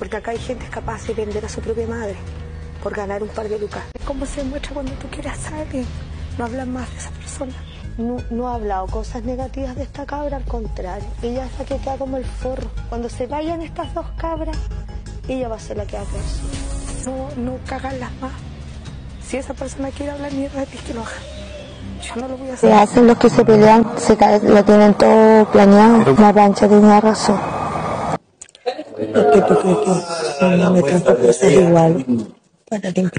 Porque acá hay gente capaz de vender a su propia madre por ganar un par de lucas. ¿Cómo se muestra cuando tú quieres a alguien? No hablan más de esa persona. No, no ha hablado cosas negativas de esta cabra, al contrario. Ella es la que queda como el forro. Cuando se vayan estas dos cabras, ella va a ser la que va a. No, no cagarlas más. Si esa persona quiere hablar mierda de ti, que lo haga. Yo no lo voy a hacer. Se hacen los que se pelean, se cae- lo tienen todo planeado. La plancha tenía razón. ¿Por qué tú crees que no me trata cosas igual? Para que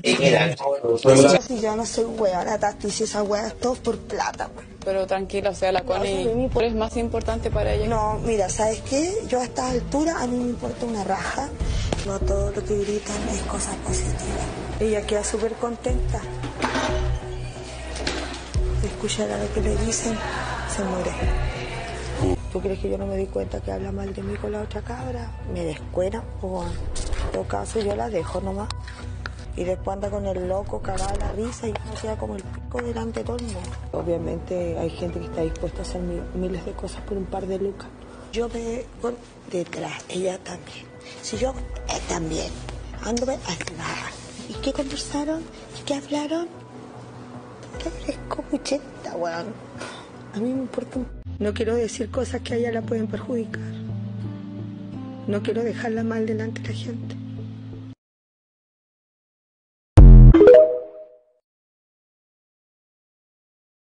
Si yo no soy hueona, Tati, si esa hueá es todo por plata. Pero tranquila, o sea, la Connie es más importante para ella. No, mira, ¿sabes qué? Yo a esta altura a mí me importa una raja. No todo lo que gritan es cosa positiva. Ella queda súper contenta. De escuchar a lo que le dicen, se muere. ¿Tú crees que yo no me di cuenta que habla mal de mí con la otra cabra? Me descuera, o en todo caso yo la dejo nomás. Y después anda con el loco, cagada la risa y no queda como el pico delante de todo el mundo. Obviamente hay gente que está dispuesta a hacer mi- miles de cosas por un par de lucas. Yo me voy detrás, ella también. Si yo eh, también ando atrás. ¿Y qué conversaron? ¿Y qué hablaron? ¿Qué fresco pucheta, weón? A mí me importa un... No quiero decir cosas que a ella la pueden perjudicar. No quiero dejarla mal delante de la gente.